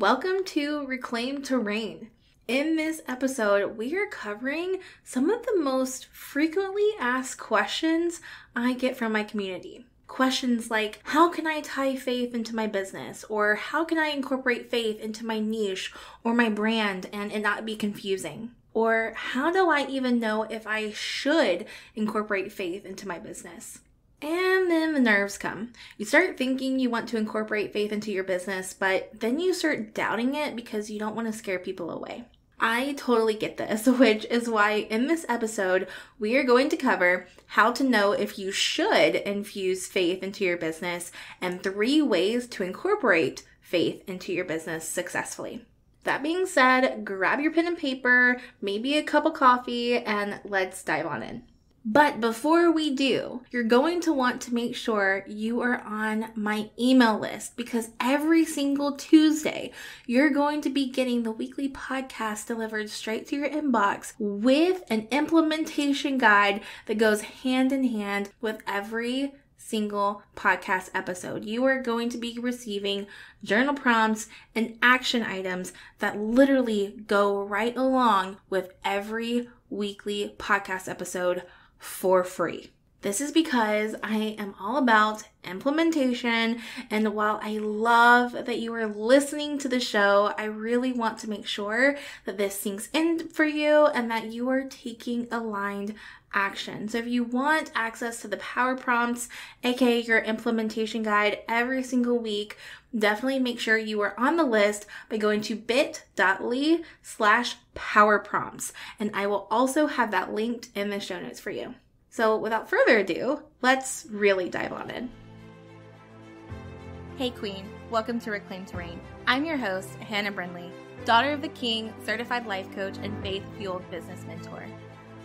Welcome to Reclaim Reign. In this episode, we are covering some of the most frequently asked questions I get from my community. Questions like, how can I tie faith into my business? Or how can I incorporate faith into my niche or my brand and it not be confusing? Or how do I even know if I should incorporate faith into my business? And then the nerves come. You start thinking you want to incorporate faith into your business, but then you start doubting it because you don't want to scare people away. I totally get this, which is why in this episode, we are going to cover how to know if you should infuse faith into your business and three ways to incorporate faith into your business successfully. That being said, grab your pen and paper, maybe a cup of coffee, and let's dive on in. But before we do, you're going to want to make sure you are on my email list because every single Tuesday, you're going to be getting the weekly podcast delivered straight to your inbox with an implementation guide that goes hand in hand with every single podcast episode. You are going to be receiving journal prompts and action items that literally go right along with every weekly podcast episode for free. This is because I am all about implementation. And while I love that you are listening to the show, I really want to make sure that this sinks in for you and that you are taking aligned action. So if you want access to the power prompts, aka your implementation guide every single week, definitely make sure you are on the list by going to bit.ly slash power prompts. And I will also have that linked in the show notes for you. So without further ado, let's really dive on in. Hey Queen, welcome to Reclaim Terrain. I'm your host, Hannah Brindley, daughter of the King, certified life coach, and faith fueled business mentor.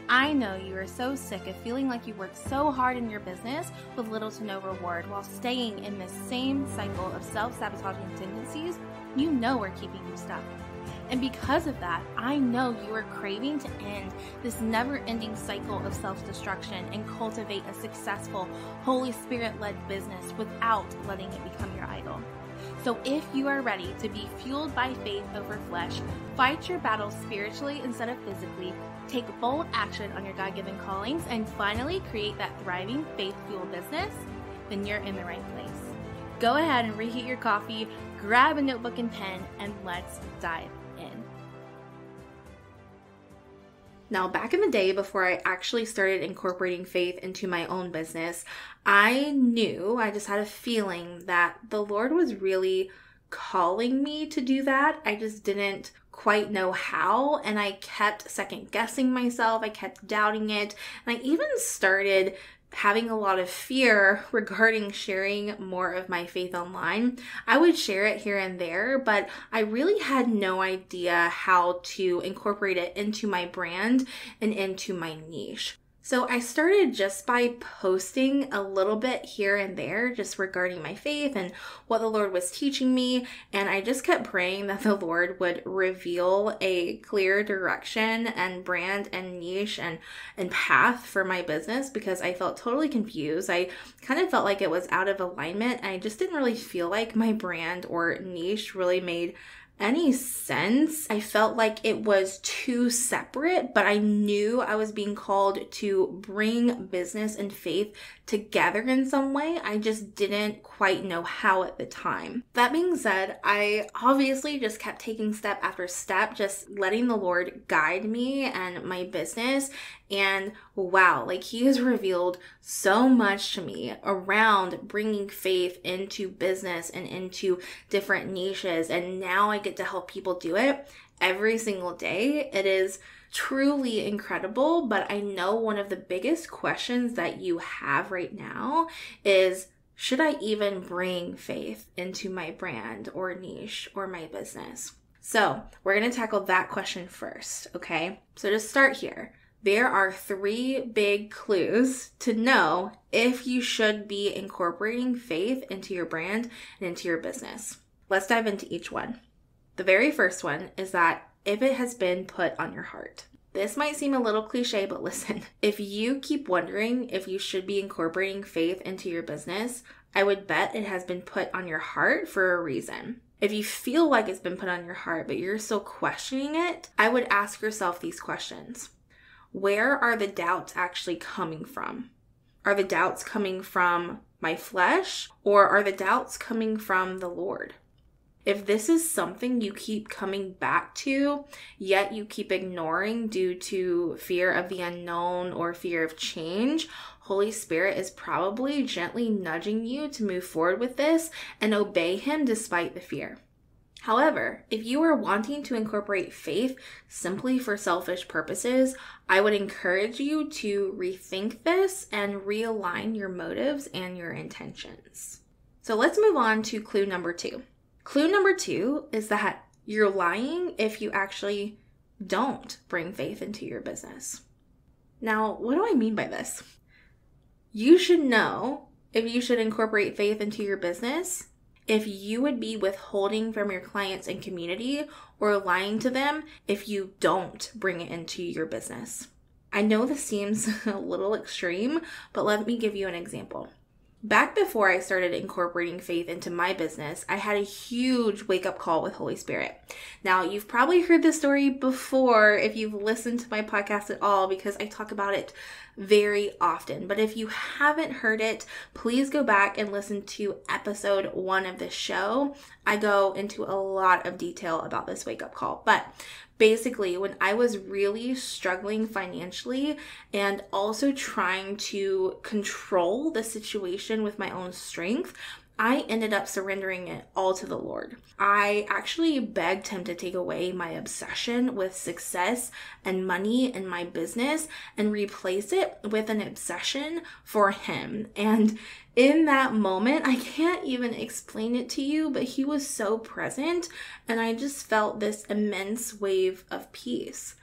I know you are so sick of feeling like you work so hard in your business with little to no reward while staying in this same cycle of self sabotaging tendencies you know are keeping you stuck. And because of that, I know you are craving to end this never ending cycle of self destruction and cultivate a successful, Holy Spirit led business without letting it become your idol. So, if you are ready to be fueled by faith over flesh, fight your battles spiritually instead of physically, take bold action on your God given callings, and finally create that thriving faith fueled business, then you're in the right place. Go ahead and reheat your coffee, grab a notebook and pen, and let's dive in. Now, back in the day, before I actually started incorporating faith into my own business, I knew, I just had a feeling that the Lord was really calling me to do that. I just didn't quite know how, and I kept second guessing myself. I kept doubting it, and I even started having a lot of fear regarding sharing more of my faith online. I would share it here and there, but I really had no idea how to incorporate it into my brand and into my niche. So I started just by posting a little bit here and there, just regarding my faith and what the Lord was teaching me. And I just kept praying that the Lord would reveal a clear direction and brand and niche and, and path for my business because I felt totally confused. I kind of felt like it was out of alignment. And I just didn't really feel like my brand or niche really made any sense. I felt like it was too separate, but I knew I was being called to bring business and faith together in some way. I just didn't quite know how at the time. That being said, I obviously just kept taking step after step, just letting the Lord guide me and my business. And wow, like He has revealed so much to me around bringing faith into business and into different niches. And now I get to help people do it every single day. It is truly incredible. But I know one of the biggest questions that you have right now is should I even bring faith into my brand or niche or my business? So, we're going to tackle that question first, okay? So, to start here, there are three big clues to know if you should be incorporating faith into your brand and into your business. Let's dive into each one. The very first one is that if it has been put on your heart. This might seem a little cliche, but listen, if you keep wondering if you should be incorporating faith into your business, I would bet it has been put on your heart for a reason. If you feel like it's been put on your heart, but you're still questioning it, I would ask yourself these questions Where are the doubts actually coming from? Are the doubts coming from my flesh, or are the doubts coming from the Lord? If this is something you keep coming back to, yet you keep ignoring due to fear of the unknown or fear of change, Holy Spirit is probably gently nudging you to move forward with this and obey Him despite the fear. However, if you are wanting to incorporate faith simply for selfish purposes, I would encourage you to rethink this and realign your motives and your intentions. So let's move on to clue number two. Clue number two is that you're lying if you actually don't bring faith into your business. Now, what do I mean by this? You should know if you should incorporate faith into your business, if you would be withholding from your clients and community or lying to them if you don't bring it into your business. I know this seems a little extreme, but let me give you an example. Back before I started incorporating faith into my business, I had a huge wake up call with Holy Spirit. Now, you've probably heard this story before if you've listened to my podcast at all because I talk about it very often. But if you haven't heard it, please go back and listen to episode one of the show. I go into a lot of detail about this wake up call. But basically, when I was really struggling financially and also trying to control the situation with my own strength, I ended up surrendering it all to the Lord. I actually begged Him to take away my obsession with success and money in my business and replace it with an obsession for Him. And in that moment, I can't even explain it to you, but He was so present, and I just felt this immense wave of peace.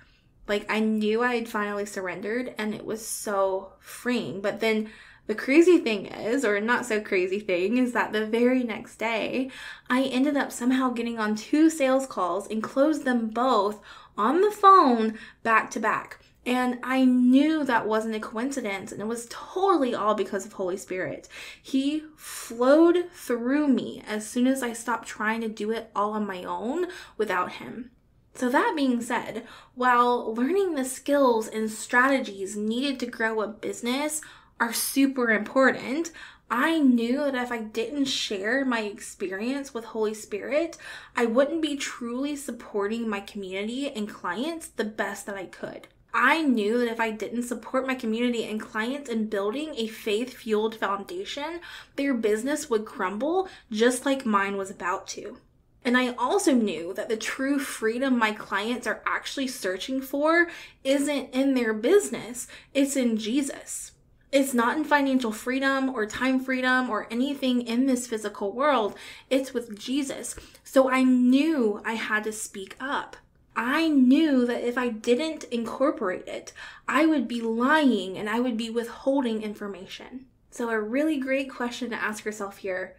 Like I knew I had finally surrendered, and it was so freeing. But then the crazy thing is, or not so crazy thing, is that the very next day, I ended up somehow getting on two sales calls and closed them both on the phone back to back. And I knew that wasn't a coincidence, and it was totally all because of Holy Spirit. He flowed through me as soon as I stopped trying to do it all on my own without Him. So, that being said, while learning the skills and strategies needed to grow a business are super important. I knew that if I didn't share my experience with Holy Spirit, I wouldn't be truly supporting my community and clients the best that I could. I knew that if I didn't support my community and clients in building a faith fueled foundation, their business would crumble just like mine was about to. And I also knew that the true freedom my clients are actually searching for isn't in their business, it's in Jesus. It's not in financial freedom or time freedom or anything in this physical world. It's with Jesus. So I knew I had to speak up. I knew that if I didn't incorporate it, I would be lying and I would be withholding information. So, a really great question to ask yourself here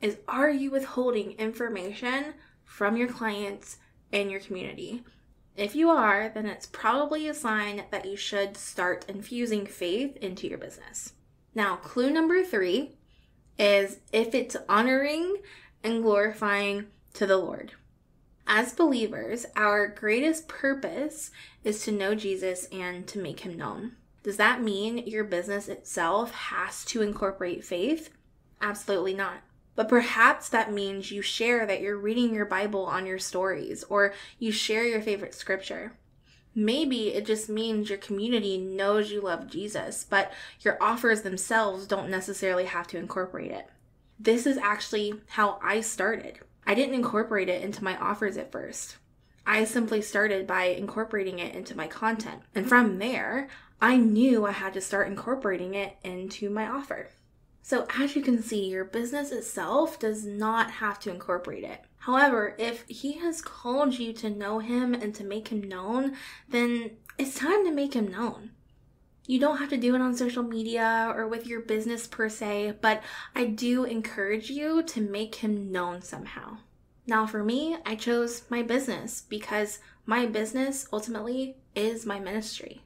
is Are you withholding information from your clients and your community? If you are, then it's probably a sign that you should start infusing faith into your business. Now, clue number three is if it's honoring and glorifying to the Lord. As believers, our greatest purpose is to know Jesus and to make him known. Does that mean your business itself has to incorporate faith? Absolutely not. But perhaps that means you share that you're reading your Bible on your stories or you share your favorite scripture. Maybe it just means your community knows you love Jesus, but your offers themselves don't necessarily have to incorporate it. This is actually how I started. I didn't incorporate it into my offers at first. I simply started by incorporating it into my content. And from there, I knew I had to start incorporating it into my offer. So, as you can see, your business itself does not have to incorporate it. However, if He has called you to know Him and to make Him known, then it's time to make Him known. You don't have to do it on social media or with your business per se, but I do encourage you to make Him known somehow. Now, for me, I chose my business because my business ultimately is my ministry.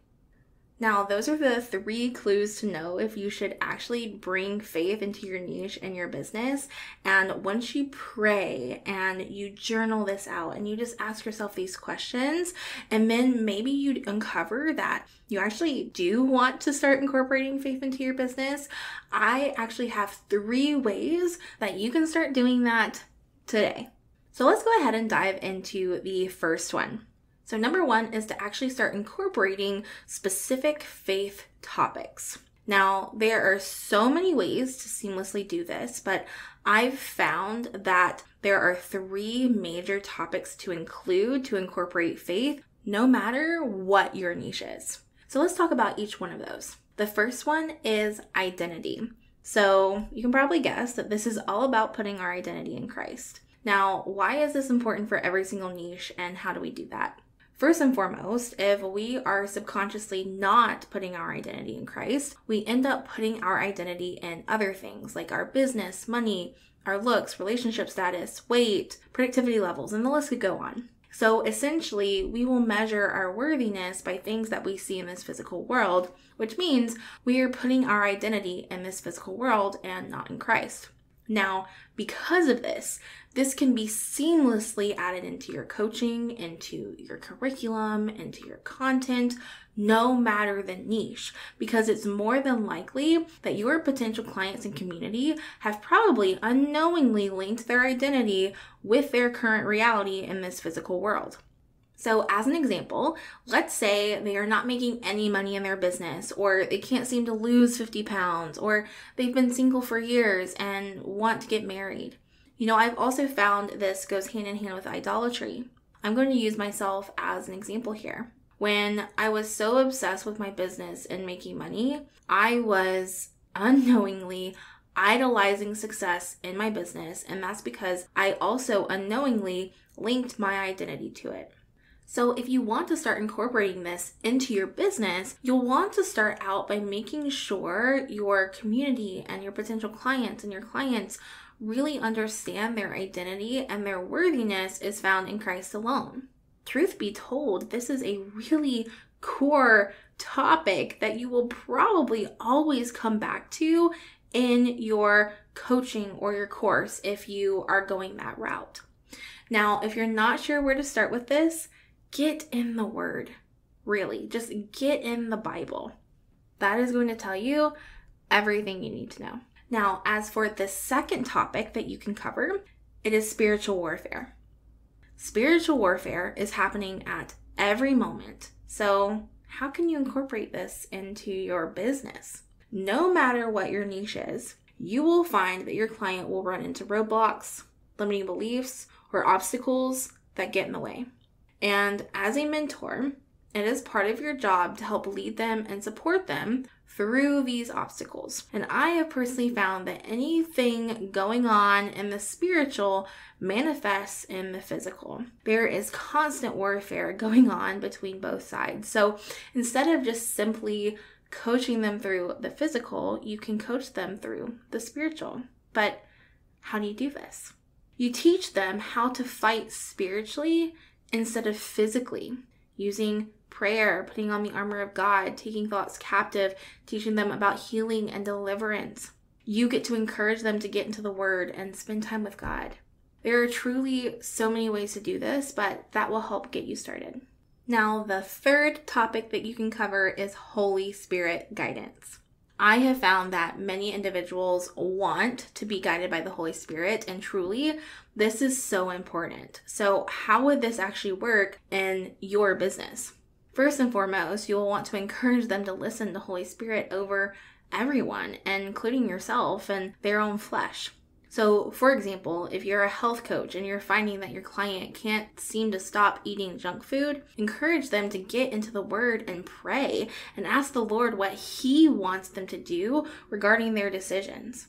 Now, those are the three clues to know if you should actually bring faith into your niche and your business. And once you pray and you journal this out and you just ask yourself these questions, and then maybe you uncover that you actually do want to start incorporating faith into your business, I actually have three ways that you can start doing that today. So let's go ahead and dive into the first one. So, number one is to actually start incorporating specific faith topics. Now, there are so many ways to seamlessly do this, but I've found that there are three major topics to include to incorporate faith, no matter what your niche is. So, let's talk about each one of those. The first one is identity. So, you can probably guess that this is all about putting our identity in Christ. Now, why is this important for every single niche and how do we do that? First and foremost, if we are subconsciously not putting our identity in Christ, we end up putting our identity in other things like our business, money, our looks, relationship status, weight, productivity levels, and the list could go on. So essentially, we will measure our worthiness by things that we see in this physical world, which means we are putting our identity in this physical world and not in Christ. Now, because of this, this can be seamlessly added into your coaching, into your curriculum, into your content, no matter the niche, because it's more than likely that your potential clients and community have probably unknowingly linked their identity with their current reality in this physical world. So, as an example, let's say they are not making any money in their business, or they can't seem to lose 50 pounds, or they've been single for years and want to get married. You know, I've also found this goes hand in hand with idolatry. I'm going to use myself as an example here. When I was so obsessed with my business and making money, I was unknowingly idolizing success in my business, and that's because I also unknowingly linked my identity to it. So, if you want to start incorporating this into your business, you'll want to start out by making sure your community and your potential clients and your clients really understand their identity and their worthiness is found in Christ alone. Truth be told, this is a really core topic that you will probably always come back to in your coaching or your course if you are going that route. Now, if you're not sure where to start with this, get in the Word. Really, just get in the Bible. That is going to tell you everything you need to know. Now, as for the second topic that you can cover, it is spiritual warfare. Spiritual warfare is happening at every moment. So, how can you incorporate this into your business? No matter what your niche is, you will find that your client will run into roadblocks, limiting beliefs, or obstacles that get in the way. And as a mentor, it is part of your job to help lead them and support them through these obstacles. And I have personally found that anything going on in the spiritual manifests in the physical. There is constant warfare going on between both sides. So instead of just simply coaching them through the physical, you can coach them through the spiritual. But how do you do this? You teach them how to fight spiritually instead of physically, using prayer, putting on the armor of God, taking thoughts captive, teaching them about healing and deliverance. You get to encourage them to get into the Word and spend time with God. There are truly so many ways to do this, but that will help get you started. Now, the third topic that you can cover is Holy Spirit guidance. I have found that many individuals want to be guided by the Holy Spirit, and truly, this is so important. So, how would this actually work in your business? First and foremost, you will want to encourage them to listen to Holy Spirit over everyone, including yourself and their own flesh. So, for example, if you're a health coach and you're finding that your client can't seem to stop eating junk food, encourage them to get into the Word and pray and ask the Lord what He wants them to do regarding their decisions.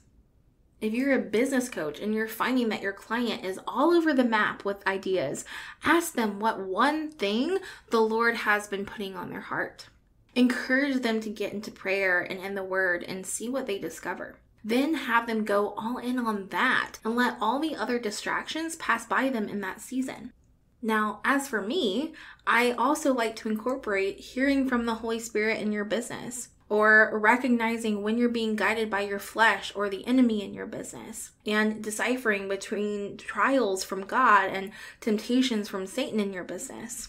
If you're a business coach and you're finding that your client is all over the map with ideas, ask them what one thing the Lord has been putting on their heart. Encourage them to get into prayer and in the Word and see what they discover. Then have them go all in on that and let all the other distractions pass by them in that season. Now, as for me, I also like to incorporate hearing from the Holy Spirit in your business or recognizing when you're being guided by your flesh or the enemy in your business, and deciphering between trials from God and temptations from Satan in your business.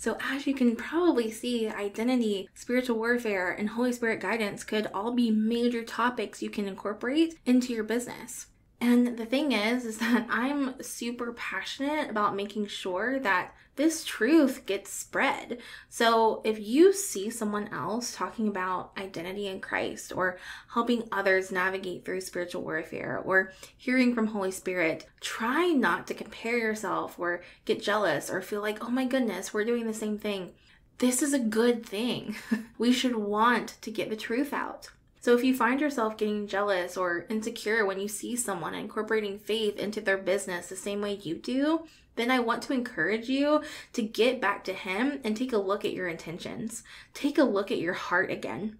So, as you can probably see, identity, spiritual warfare, and Holy Spirit guidance could all be major topics you can incorporate into your business. And the thing is, is that I'm super passionate about making sure that this truth gets spread. So if you see someone else talking about identity in Christ or helping others navigate through spiritual warfare or hearing from Holy Spirit, try not to compare yourself or get jealous or feel like, oh my goodness, we're doing the same thing. This is a good thing. we should want to get the truth out. So if you find yourself getting jealous or insecure when you see someone incorporating faith into their business the same way you do, then I want to encourage you to get back to Him and take a look at your intentions. Take a look at your heart again.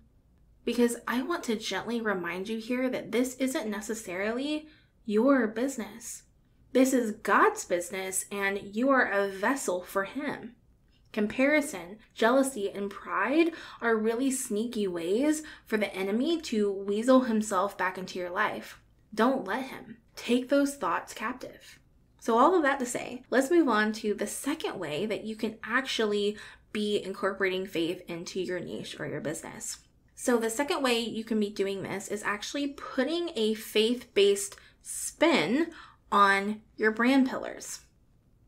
Because I want to gently remind you here that this isn't necessarily your business. This is God's business, and you are a vessel for Him. Comparison, jealousy, and pride are really sneaky ways for the enemy to weasel himself back into your life. Don't let him. Take those thoughts captive. So, all of that to say, let's move on to the second way that you can actually be incorporating faith into your niche or your business. So, the second way you can be doing this is actually putting a faith based spin on your brand pillars.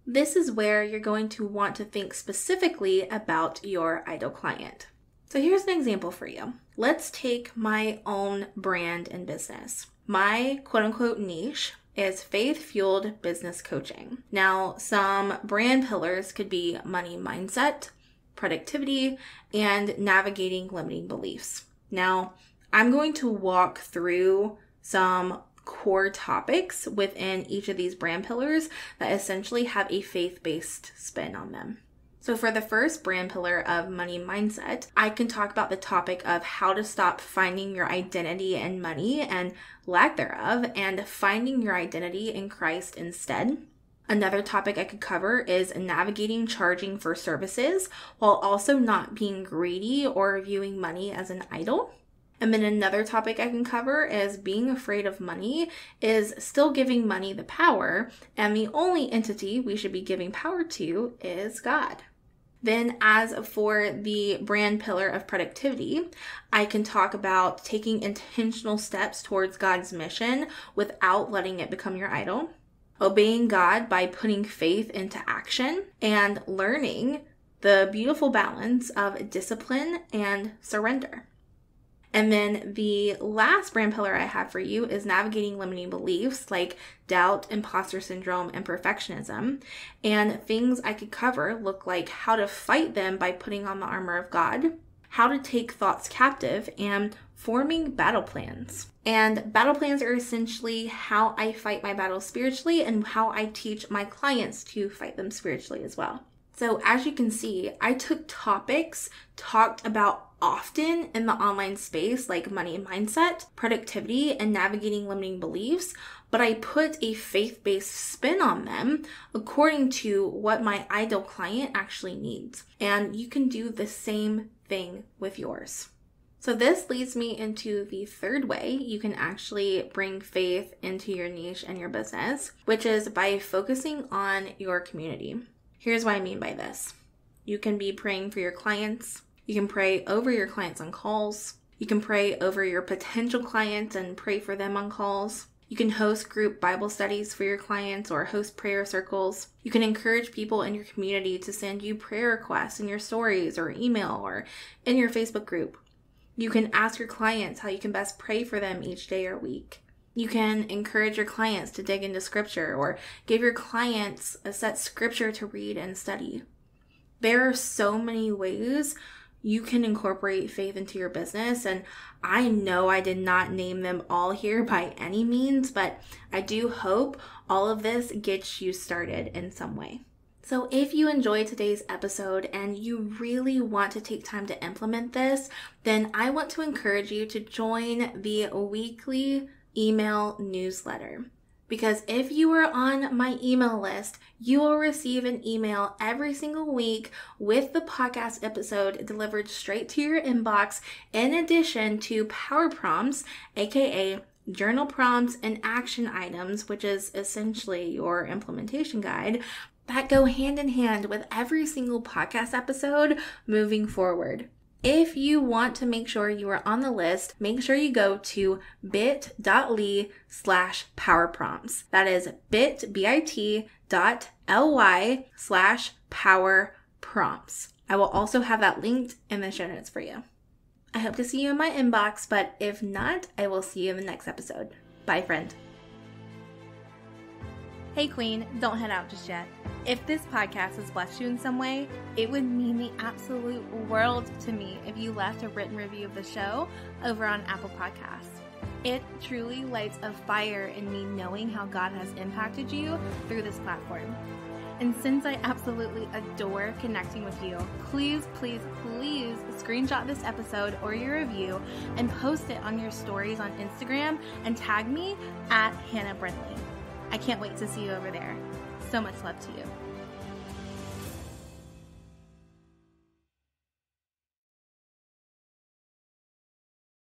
This is where you're going to want to think specifically about your ideal client. So here's an example for you. Let's take my own brand and business. My quote unquote niche is faith fueled business coaching. Now, some brand pillars could be money mindset, productivity, and navigating limiting beliefs. Now, I'm going to walk through some core topics within each of these brand pillars that essentially have a faith based spin on them. So, for the first brand pillar of money mindset, I can talk about the topic of how to stop finding your identity in money and lack thereof, and finding your identity in Christ instead. Another topic I could cover is navigating charging for services while also not being greedy or viewing money as an idol. And then another topic I can cover is being afraid of money is still giving money the power, and the only entity we should be giving power to is God. Then, as for the brand pillar of productivity, I can talk about taking intentional steps towards God's mission without letting it become your idol, obeying God by putting faith into action, and learning the beautiful balance of discipline and surrender. And then the last brand pillar I have for you is navigating limiting beliefs like doubt, imposter syndrome, and perfectionism. And things I could cover look like how to fight them by putting on the armor of God, how to take thoughts captive, and forming battle plans. And battle plans are essentially how I fight my battles spiritually and how I teach my clients to fight them spiritually as well. So, as you can see, I took topics talked about often in the online space, like money mindset, productivity, and navigating limiting beliefs, but I put a faith based spin on them according to what my ideal client actually needs. And you can do the same thing with yours. So, this leads me into the third way you can actually bring faith into your niche and your business, which is by focusing on your community. Here's what I mean by this you can be praying for your clients, you can pray over your clients on calls. You can pray over your potential clients and pray for them on calls. You can host group Bible studies for your clients or host prayer circles. You can encourage people in your community to send you prayer requests in your stories or email or in your Facebook group. You can ask your clients how you can best pray for them each day or week. You can encourage your clients to dig into scripture or give your clients a set scripture to read and study. There are so many ways you can incorporate faith into your business. And I know I did not name them all here by any means, but I do hope all of this gets you started in some way. So, if you enjoyed today's episode and you really want to take time to implement this, then I want to encourage you to join the weekly email newsletter. Because if you are on my email list, you will receive an email every single week with the podcast episode delivered straight to your inbox, in addition to power prompts, aka journal prompts and action items, which is essentially your implementation guide, that go hand in hand with every single podcast episode moving forward. If you want to make sure you are on the list, make sure you go to bit.ly slash power prompts. That is bit, B-I-T dot L-Y slash power prompts. I will also have that linked in the show notes for you. I hope to see you in my inbox, but if not, I will see you in the next episode. Bye, friend. Hey, Queen, don't head out just yet. If this podcast has blessed you in some way, it would mean the absolute world to me if you left a written review of the show over on Apple Podcasts. It truly lights a fire in me knowing how God has impacted you through this platform. And since I absolutely adore connecting with you, please, please, please screenshot this episode or your review and post it on your stories on Instagram and tag me at Hannah Brindley. I can't wait to see you over there. So much love to you.